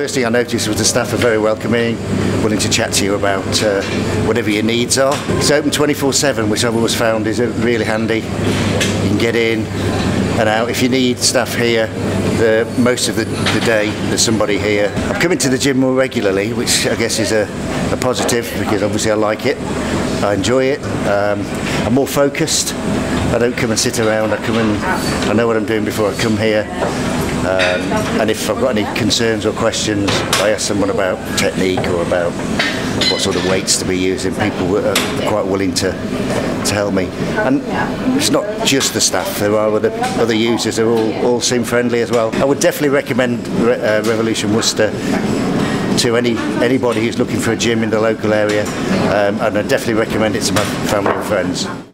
first thing I noticed was the staff are very welcoming, willing to chat to you about uh, whatever your needs are. It's open 24/7, which I've always found is uh, really handy. You can get in and out. If you need stuff here, the, most of the, the day there's somebody here. I'm coming to the gym more regularly, which I guess is a, a positive because obviously I like it. I enjoy it. Um, I'm more focused. I don't come and sit around. I come and I know what I'm doing before I come here. Um, and if I've got any concerns or questions, I ask someone about technique or about what sort of weights to be using. People are quite willing to to help me. And it's not just the staff. There are other other users who all all seem friendly as well. I would definitely recommend Re- uh, Revolution Worcester to any anybody who's looking for a gym in the local area, um, and I definitely recommend it to my family and friends.